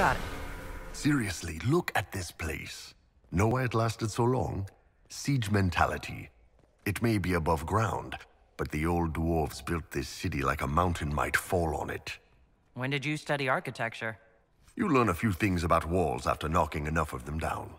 got it. Seriously, look at this place. Know why it lasted so long? Siege mentality. It may be above ground, but the old dwarves built this city like a mountain might fall on it. When did you study architecture? You learn a few things about walls after knocking enough of them down.